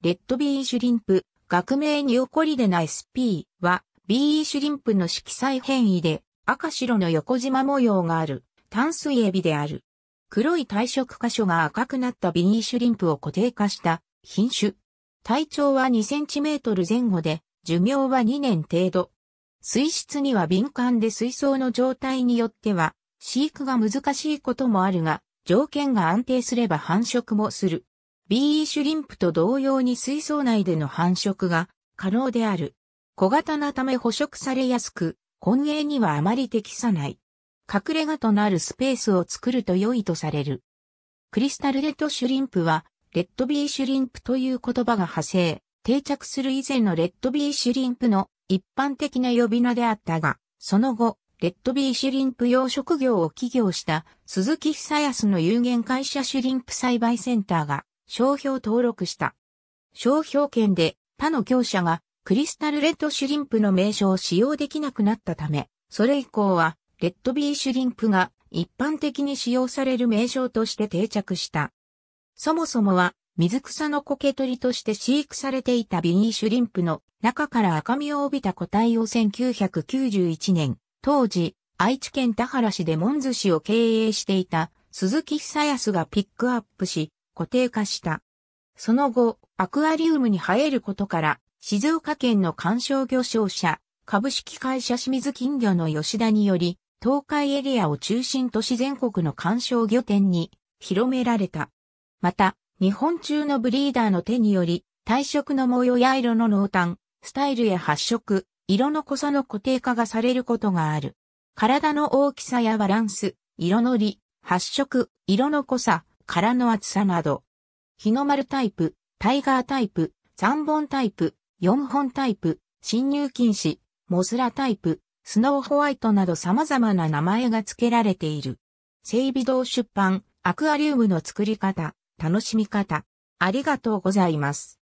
レッドビーシュリンプ、学名ニオコリデナ SP は、ビーシュリンプの色彩変異で赤白の横縞模様がある淡水エビである。黒い体色箇所が赤くなったビーシュリンプを固定化した品種。体長は2センチメートル前後で、寿命は2年程度。水質には敏感で水槽の状態によっては、飼育が難しいこともあるが、条件が安定すれば繁殖もする。ビーシュリンプと同様に水槽内での繁殖が可能である。小型なため捕食されやすく、混泳にはあまり適さない。隠れ家となるスペースを作ると良いとされる。クリスタルレッドシュリンプは、レッドビーシュリンプという言葉が派生、定着する以前のレッドビーシュリンプの一般的な呼び名であったが、その後、レッドビーシュリンプ養殖業を起業した鈴木久康の有限会社シュリンプ栽培センターが商標登録した。商標権で他の業者がクリスタルレッドシュリンプの名称を使用できなくなったため、それ以降はレッドビーシュリンプが一般的に使用される名称として定着した。そもそもは水草の苔取りとして飼育されていたビニーシュリンプの中から赤みを帯びた個体を1991年、当時、愛知県田原市で門寿司を経営していた鈴木久康がピックアップし、固定化した。その後、アクアリウムに生えることから、静岡県の観賞魚商社、株式会社清水金魚の吉田により、東海エリアを中心とし全国の観賞魚店に広められた。また、日本中のブリーダーの手により、体色の模様や色の濃淡、スタイルや発色、色の濃さの固定化がされることがある。体の大きさやバランス、色のり、発色、色の濃さ、殻の厚さなど。日の丸タイプ、タイガータイプ、3本タイプ、4本タイプ、侵入禁止、モズラタイプ、スノーホワイトなど様々な名前が付けられている。整備堂出版、アクアリウムの作り方、楽しみ方。ありがとうございます。